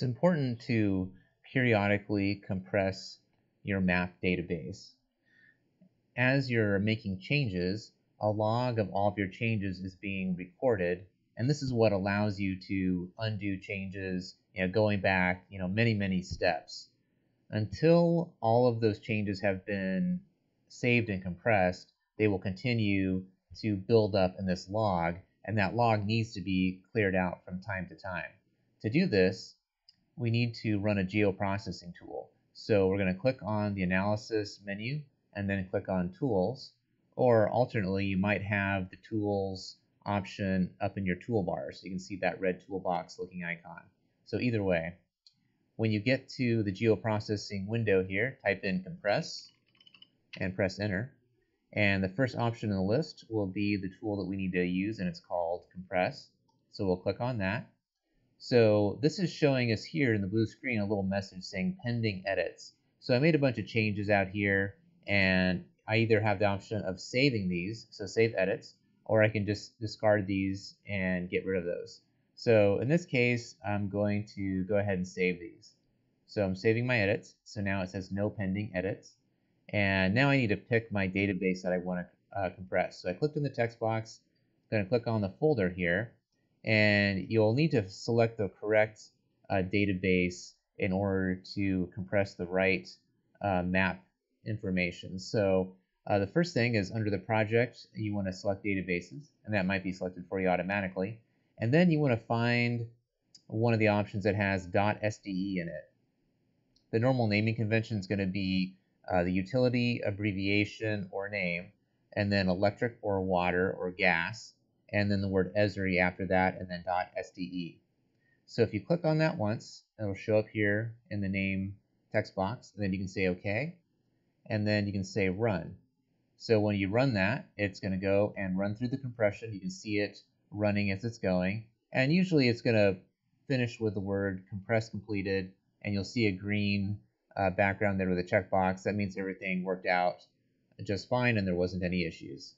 It's important to periodically compress your map database. As you're making changes, a log of all of your changes is being recorded, and this is what allows you to undo changes, you know, going back, you know, many, many steps. Until all of those changes have been saved and compressed, they will continue to build up in this log, and that log needs to be cleared out from time to time. To do this, we need to run a geoprocessing tool. So we're going to click on the analysis menu and then click on tools. Or alternately, you might have the tools option up in your toolbar. So you can see that red toolbox looking icon. So either way, when you get to the geoprocessing window here, type in compress and press enter. And the first option in the list will be the tool that we need to use, and it's called compress. So we'll click on that. So this is showing us here in the blue screen a little message saying pending edits. So I made a bunch of changes out here and I either have the option of saving these, so save edits, or I can just discard these and get rid of those. So in this case, I'm going to go ahead and save these. So I'm saving my edits. So now it says no pending edits. And now I need to pick my database that I want to uh, compress. So I clicked in the text box. I'm going to click on the folder here and you'll need to select the correct uh, database in order to compress the right uh, map information. So uh, the first thing is under the project, you want to select databases, and that might be selected for you automatically. And then you want to find one of the options that has .sde in it. The normal naming convention is going to be uh, the utility abbreviation or name, and then electric or water or gas, and then the word Esri after that, and then .sde. So if you click on that once, it'll show up here in the name text box, and then you can say OK, and then you can say run. So when you run that, it's going to go and run through the compression. You can see it running as it's going, and usually it's going to finish with the word compress completed, and you'll see a green uh, background there with a checkbox. That means everything worked out just fine and there wasn't any issues.